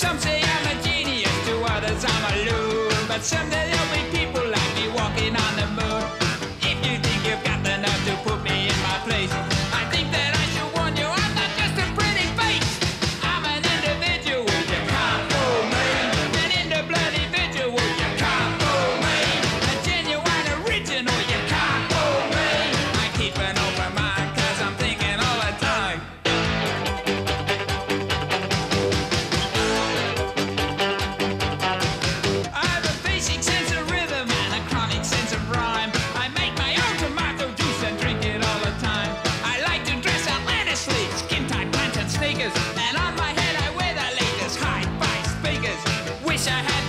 Some say I'm a genius, to others I'm a loon, but someday. wish I had.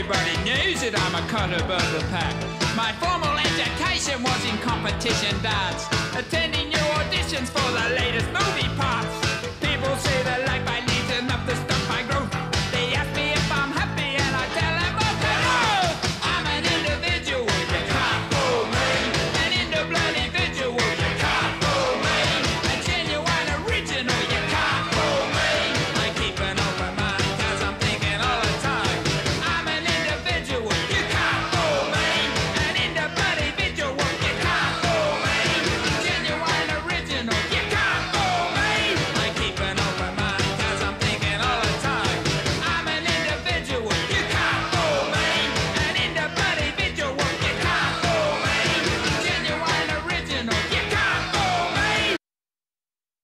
Everybody knows that I'm a cut above the pack. My formal education was in competition dance, attending new auditions for the latest movie parts.